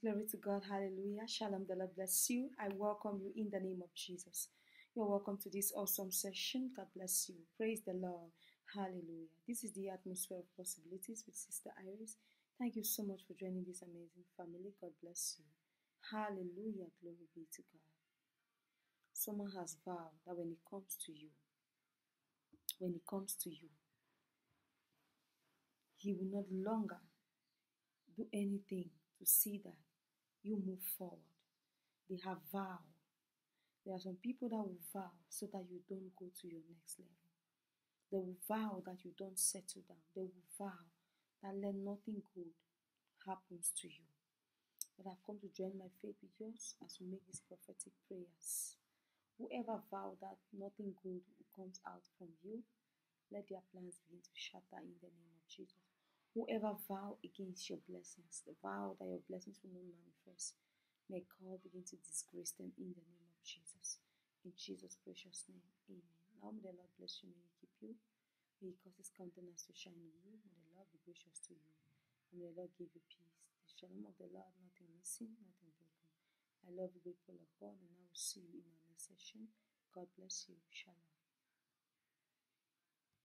Glory to God. Hallelujah. Shalom. The Lord bless you. I welcome you in the name of Jesus. You're welcome to this awesome session. God bless you. Praise the Lord. Hallelujah. This is the atmosphere of possibilities with Sister Iris. Thank you so much for joining this amazing family. God bless you. Hallelujah. Glory be to God. Someone has vowed that when it comes to you, when it comes to you, he will not longer do anything to see that you move forward. They have vow. There are some people that will vow so that you don't go to your next level. They will vow that you don't settle down. They will vow that let nothing good happens to you. But I've come to join my faith with yours as we make these prophetic prayers. Whoever vowed that nothing good comes out from you, let their plans begin to shatter in the name of Jesus. Whoever vow against your blessings, the vow that your blessings will not manifest, may God begin to disgrace them in the name of Jesus. In Jesus' precious name, amen. Now may the Lord bless you, may He keep you, may He cause His countenance to shine on you, may the Lord be gracious to you, and may the Lord give you peace. The shalom of the Lord, nothing missing, nothing broken. I love you, grateful of God, and I will see you in our next session. God bless you. Shalom.